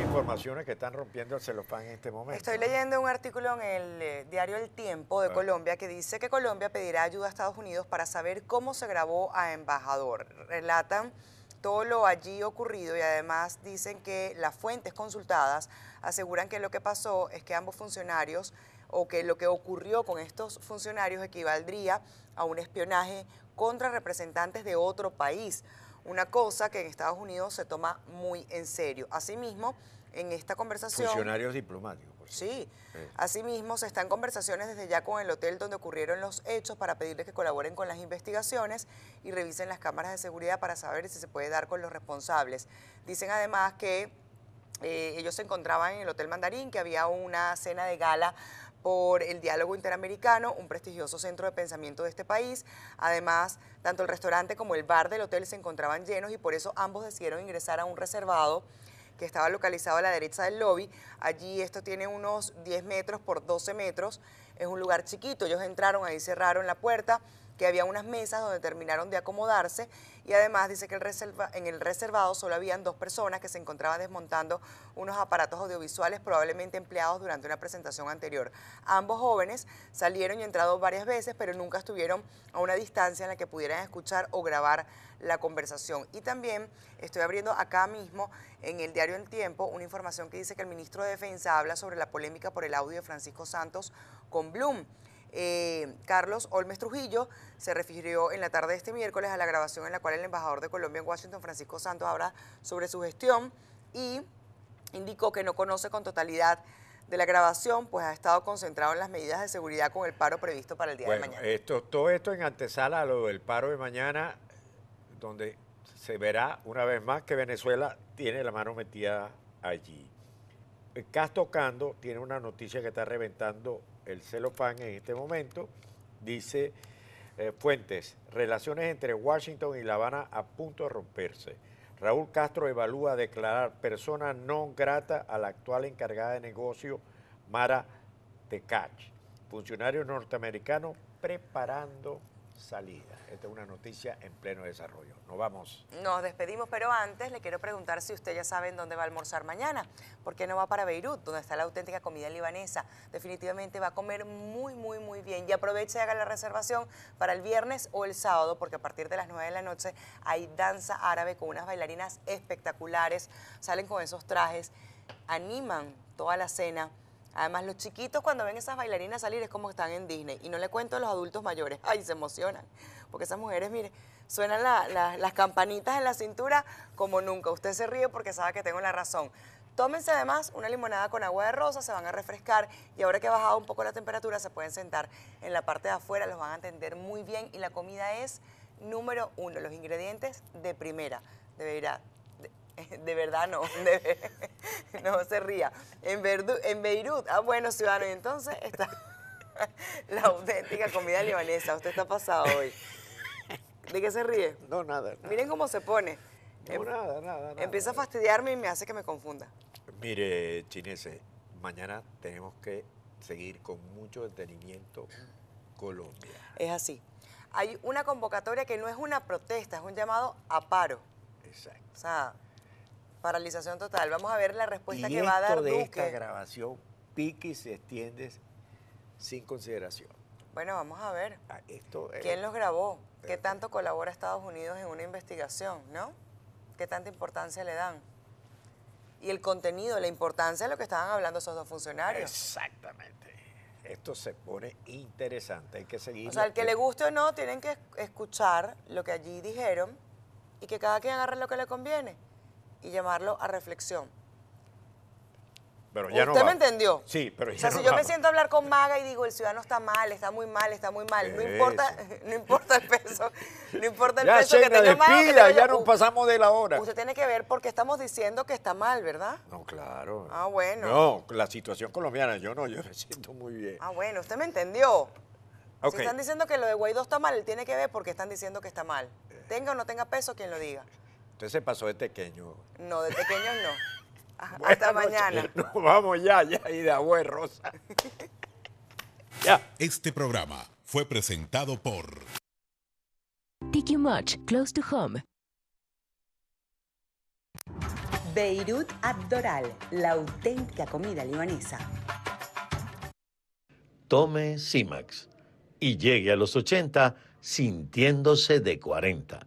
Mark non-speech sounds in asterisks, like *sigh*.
informaciones que están rompiendo el celofán en este momento. Estoy leyendo un artículo en el eh, diario El Tiempo de Ah. Colombia que dice que Colombia pedirá ayuda a Estados Unidos para saber cómo se grabó a embajador. Relatan todo lo allí ocurrido y además dicen que las fuentes consultadas aseguran que lo que pasó es que ambos funcionarios o que lo que ocurrió con estos funcionarios equivaldría a un espionaje contra representantes de otro país, una cosa que en Estados Unidos se toma muy en serio. Asimismo, en esta conversación... Funcionarios diplomáticos. por. Sí. Asimismo, se están conversaciones desde ya con el hotel donde ocurrieron los hechos para pedirles que colaboren con las investigaciones y revisen las cámaras de seguridad para saber si se puede dar con los responsables. Dicen además que eh, ellos se encontraban en el Hotel Mandarín, que había una cena de gala por el diálogo interamericano, un prestigioso centro de pensamiento de este país. Además, tanto el restaurante como el bar del hotel se encontraban llenos y por eso ambos decidieron ingresar a un reservado que estaba localizado a la derecha del lobby. Allí esto tiene unos 10 metros por 12 metros. Es un lugar chiquito. Ellos entraron, ahí cerraron la puerta, que había unas mesas donde terminaron de acomodarse y además dice que en el reservado solo habían dos personas que se encontraban desmontando unos aparatos audiovisuales probablemente empleados durante una presentación anterior. Ambos jóvenes salieron y entraron varias veces, pero nunca estuvieron a una distancia en la que pudieran escuchar o grabar la conversación. Y también estoy abriendo acá mismo en el diario El Tiempo una información que dice que el ministro de Defensa habla sobre la polémica por el audio de Francisco Santos con Bloom. Eh, Carlos Olmes Trujillo se refirió en la tarde de este miércoles a la grabación en la cual el embajador de Colombia en Washington, Francisco Santos, habla sobre su gestión y indicó que no conoce con totalidad de la grabación, pues ha estado concentrado en las medidas de seguridad con el paro previsto para el día Bueno, de mañana. esto, todo esto en antesala a lo del paro de mañana, donde se verá una vez más que Venezuela tiene la mano metida allí. El Cas Tocando tiene una noticia que está reventando el celofán en este momento. Dice eh, Fuentes, relaciones entre Washington y La Habana a punto de romperse. Raúl Castro evalúa declarar persona no grata a la actual encargada de negocio, Mara Tecach. Funcionarios norteamericanos preparando salida. Esta es una noticia en pleno desarrollo. Nos vamos. Nos despedimos, pero antes le quiero preguntar si usted ya sabe en dónde va a almorzar mañana. ¿Por qué no va para Beirut, donde está la auténtica comida libanesa? Definitivamente va a comer muy, muy, muy bien. Y aproveche y haga la reservación para el viernes o el sábado, porque a partir de las 9 de la noche hay danza árabe con unas bailarinas espectaculares. Salen con esos trajes, animan toda la cena. Además, los chiquitos cuando ven esas bailarinas salir es como están en Disney. Y no le cuento a los adultos mayores. Ay, se emocionan. Porque esas mujeres, mire, suenan la- la- las campanitas en la cintura como nunca. Usted se ríe porque sabe que tengo la razón. Tómense además una limonada con agua de rosa, se van a refrescar y ahora que ha bajado un poco la temperatura se pueden sentar en la parte de afuera, los van a atender muy bien y la comida es número uno, los ingredientes de primera, de verdad. *laughs* De, verdad no, de- *laughs* no se ría. En, Verdu- en Beirut, ah bueno, ciudadano, y entonces está *laughs* la auténtica comida libanesa. Usted está pasado hoy. ¿De qué se ríe? No, nada. nada. Miren cómo se pone. No, Em- nada, nada, nada. Empieza a fastidiarme y me hace que me confunda. Mire, Chinese, mañana tenemos que seguir con mucho detenimiento Colombia. Es así. Hay una convocatoria que no es una protesta, es un llamado a paro. Exacto. O sea, paralización total. Vamos a ver la respuesta y que va a dar de esta Duque. grabación pique y se extiende sin consideración. Bueno, vamos a ver. Ah, Esto es- ¿Quién los grabó? ¿Qué tanto colabora Estados Unidos en una investigación, no? ¿Qué tanta importancia le dan? Y el contenido, la importancia de lo que estaban hablando esos dos funcionarios. Exactamente. Esto se pone interesante. Hay que seguir. O sea, el que le guste o no, tienen que es- escuchar lo que allí dijeron y que cada quien agarre lo que le conviene y llamarlo a reflexión. Pero ya no ¿Usted me entendió? Sí, pero O ya sea, no si yo me siento a hablar con Maga y digo, el ciudadano está mal, está muy mal, está muy mal, no importa, *laughs* no importa el peso, no importa el Ya, peso que tenga Maga. o que tenga ya nos pasamos de la hora. Usted tiene que ver por qué estamos diciendo que está mal, ¿verdad? No, claro. Ah, bueno. No, la situación colombiana, yo no, yo me siento muy bien. Ah, bueno, usted me entendió. Ok. Si están diciendo que lo de Guaidó está mal, él tiene que ver porque están diciendo que está mal. Tenga o no tenga peso, quien lo diga. Usted se pasó de pequeño. No, de pequeños no. Hasta mañana. *laughs* Vamos ya, ya, y de agua rosa. *laughs* ya. Este programa fue presentado por Tiki Much, close to home. Beirut Abdoral, la auténtica comida libanesa. Tome Simax y llegue a los 80 sintiéndose de 40.